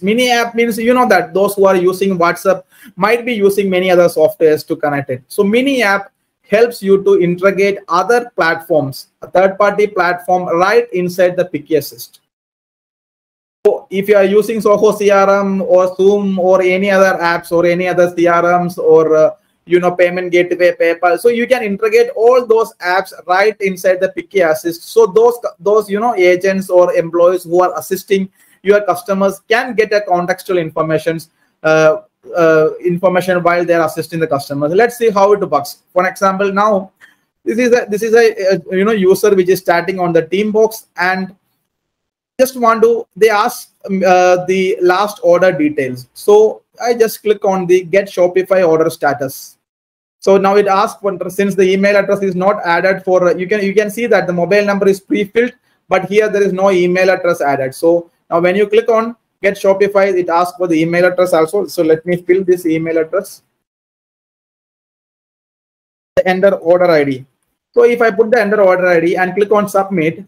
Mini app means you know that those who are using WhatsApp might be using many other softwares to connect it. So mini app helps you to integrate other platforms, a third-party platform right inside the Picky Assist. So if you are using Zoho CRM or Zoom or any other apps or any other CRMs or uh, you know payment gateway paypal so you can integrate all those apps right inside the picky assist so those those you know agents or employees who are assisting your customers can get a contextual information uh, uh, information while they're assisting the customers. Let's see how it works. For example, now this is a this is a, a you know user which is starting on the team box and just want to they ask um, uh, the last order details. So I just click on the get Shopify order status. So now it asks since the email address is not added for you can you can see that the mobile number is pre-filled, but here there is no email address added. So now, when you click on get Shopify, it asks for the email address also. So let me fill this email address. The enter order ID. So if I put the enter order ID and click on submit,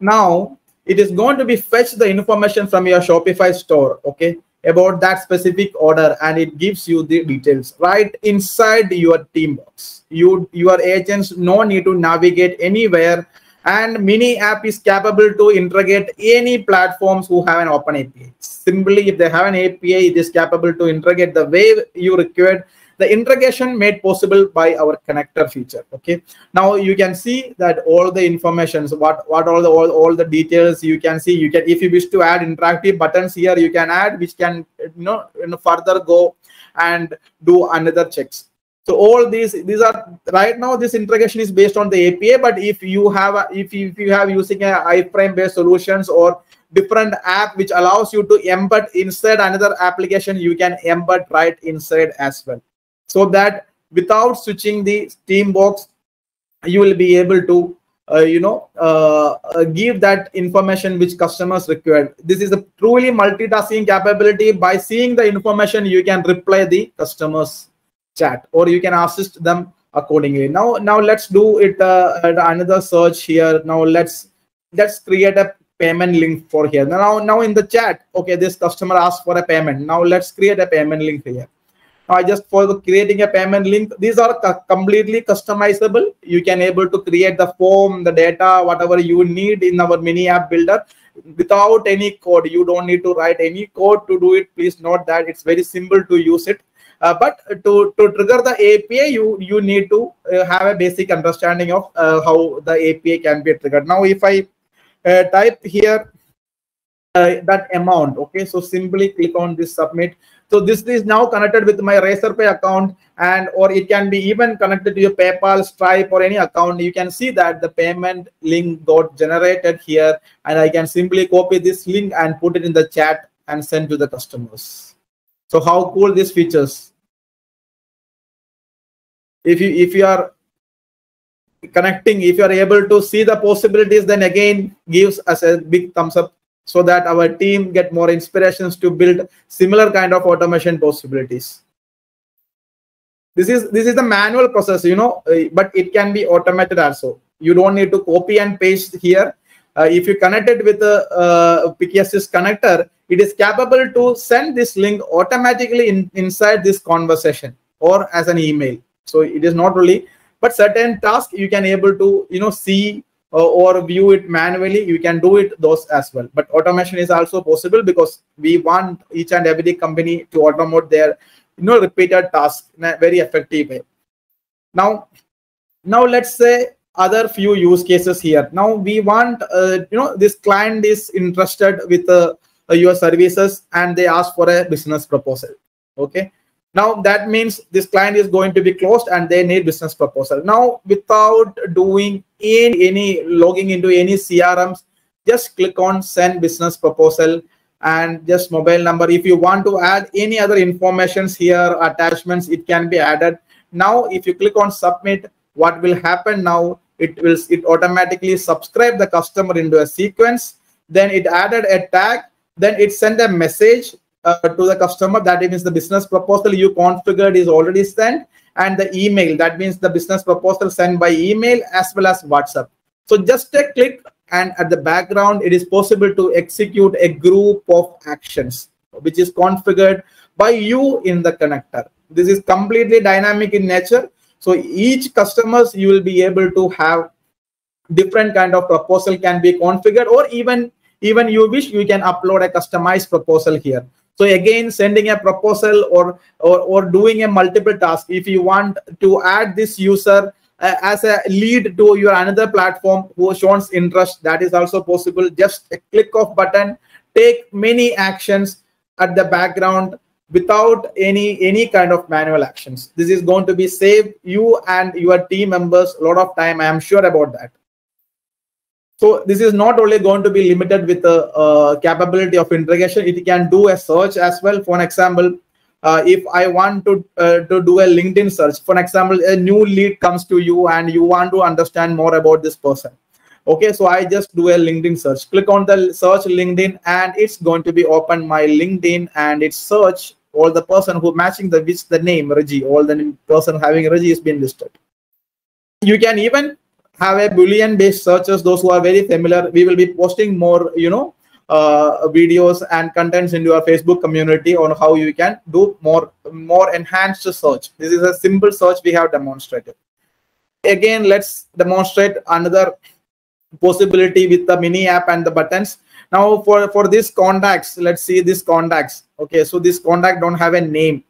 now it is going to be fetch the information from your Shopify store, okay, about that specific order, and it gives you the details right inside your team box. You your agents no need to navigate anywhere and mini app is capable to integrate any platforms who have an open api simply if they have an api it is capable to integrate the way you required the integration made possible by our connector feature okay? Now you can see that all the informations what what all the all, all the details you can see. You can if you wish to add interactive buttons here you can add which can you know, you know further go and do another checks so all these these are right now this integration is based on the api but if you have a, if, you, if you have using a iframe based solutions or different app which allows you to embed inside another application you can embed right inside as well. So that without switching the Teambox, you will be able to uh, you know uh, uh, give that information which customers require. This is a truly multitasking capability. By seeing the information you can reply the customers chat or you can assist them accordingly. Now now let's do it uh, another search here. Now let's let's create a payment link for here. Now now in the chat okay this customer asked for a payment. Now let's create a payment link here. Now i just for creating a payment link these are completely customizable. You can able to create the form the data whatever you need in our mini app builder. Without any code you don't need to write any code to do it. Please note that it's very simple to use it uh, but to, to trigger the API, you, you need to uh, have a basic understanding of uh, how the API can be triggered. Now, if I type here that amount, okay, so simply click on this submit. So this is now connected with my Razorpay account and or it can be even connected to your PayPal, Stripe or any account. You can see that the payment link got generated here and I can simply copy this link and put it in the chat and send to the customers. So how cool these features. If you if you are connecting, if you are able to see the possibilities, then again gives us a big thumbs up so that our team get more inspirations to build similar kind of automation possibilities. This is this is the manual process, you know, uh, but it can be automated also. You don't need to copy and paste here. Uh, if you connect it with a uh, Picky Assist connector, it is capable to send this link automatically in, inside this conversation or as an email. So it is not really but certain tasks you can able to you know see uh, or view it manually. You can do it those as well. But automation is also possible because we want each and every company to automate their you know repeated tasks in a very effective way. Now now let's say other few use cases here. Now we want uh, you know this client is interested with a uh, Uh, your services and they ask for a business proposal. Okay. Now that means this client is going to be closed and they need business proposal. Now without doing any, any logging into any crms just click on send business proposal and just mobile number. If you want to add any other informations here attachments it can be added. Now if you click on submit what will happen now? It will it automatically subscribe the customer into a sequence. Then it added a tag then it send a message uh, to the customer that means the business proposal you configured is already sent and the email that means the business proposal sent by email as well as whatsapp so just a click and at the background it is possible to execute a group of actions which is configured by you in the connector. This is completely dynamic in nature. So each customers you will be able to have different kind of proposal can be configured or even even you wish you can upload a customized proposal here. So again sending a proposal or or, or doing a multiple task. If you want to add this user uh, as a lead to your another platform who shows interest that is also possible. Just a click of button take many actions at the background without any any kind of manual actions. This is going to be save you and your team members a lot of time. I am sure about that so this is not only going to be limited with the uh, capability of integration, it can do a search as well. For example, uh, if I want to uh, to do a LinkedIn search, for example, a new lead comes to you and you want to understand more about this person. Okay, so I just do a LinkedIn search. Click on the search LinkedIn and it's going to be open my LinkedIn and it's search all the person who matching the which the name Reggie, all the person having Reggie is being listed. You can even have a boolean based searches those who are very familiar we will be posting more you know uh, videos and contents into our facebook community on how you can do more more enhanced search. This is a simple search we have demonstrated. Again let's demonstrate another possibility with the mini app and the buttons. Now for for this contacts let's see this contacts. Okay so this contact don't have a name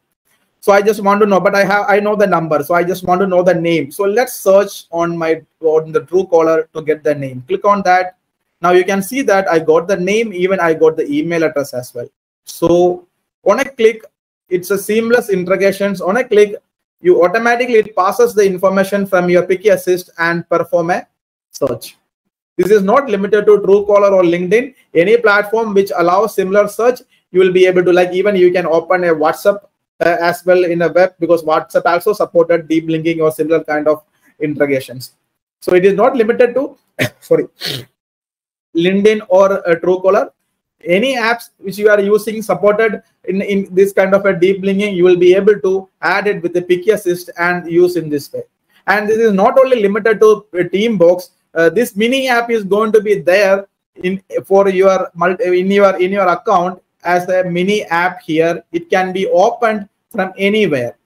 so i just want to know but i have i know the number so i just want to know the name. So let's search on my on the Truecaller to get the name. Click on that. Now you can see that i got the name even i got the email address as well. So on a click it's a seamless integrations on a click you automatically it passes the information from your picky assist and perform a search. This is not limited to Truecaller or LinkedIn. Any platform which allows similar search, you will be able to like even you can open a WhatsApp as well in a web because WhatsApp also supported deep linking or similar kind of integrations. So it is not limited to sorry LinkedIn or uh, Truecaller. Any apps which you are using supported in, in this kind of a deep linking, you will be able to add it with the Picky Assist and use in this way. And this is not only limited to uh, Teambox. Uh, this mini app is going to be there in for your in your in your account as a mini app here it can be opened from anywhere.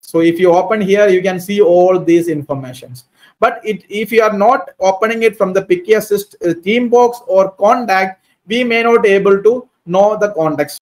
So if you open here you can see all these informations. But it, if you are not opening it from the picky assist uh, Teambox or contact we may not able to know the context.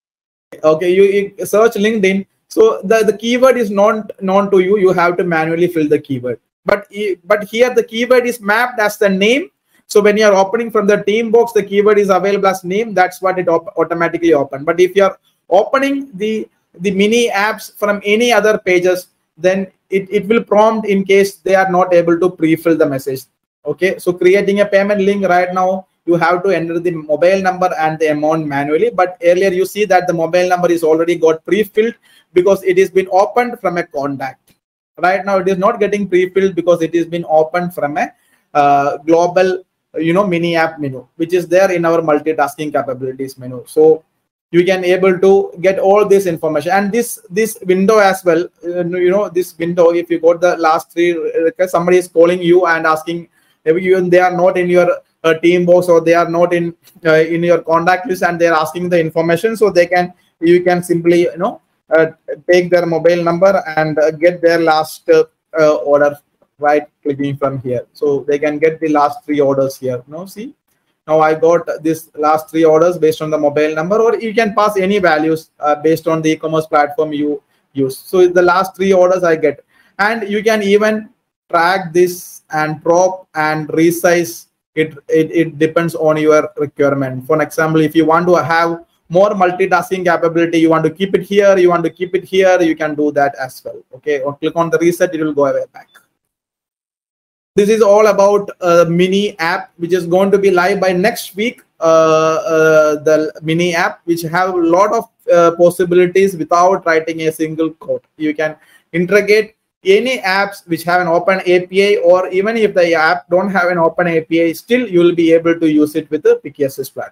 Okay you, you search linkedin. So the, the keyword is not known to you. You have to manually fill the keyword. But but here the keyword is mapped as the name so when you are opening from the team box, the keyword is available as name. That's what it automatically open. But if you are opening the the mini apps from any other pages, then it, it will prompt in case they are not able to pre-fill the message. Okay, so creating a payment link right now, you have to enter the mobile number and the amount manually. But earlier you see that the mobile number is already got pre-filled because it has been opened from a contact. Right now it is not getting pre-filled because it has been opened from a uh, global you know mini app menu which is there in our multitasking capabilities menu. So you can able to get all this information. And this this window as well uh, you know this window if you got the last three uh, somebody is calling you and asking maybe even they are not in your uh, Teambox or they are not in uh, in your contact list and they're asking the information. So they can you can simply you know uh, take their mobile number and uh, get their last order right clicking from here. So they can get the last three orders here now see? Now i got this last three orders based on the mobile number or you can pass any values uh, based on the e-commerce platform you use. So the last three orders i get. And you can even track this and prop and resize it, it it depends on your requirement. For example if you want to have more multitasking capability you want to keep it here you want to keep it here you can do that as well okay? Or click on the reset it will go away back this is all about a mini app which is going to be live by next week. Uh, uh, the mini app which have a lot of uh, possibilities without writing a single code you can integrate any apps which have an open api or even if the app don't have an open api still you will be able to use it with the picky platform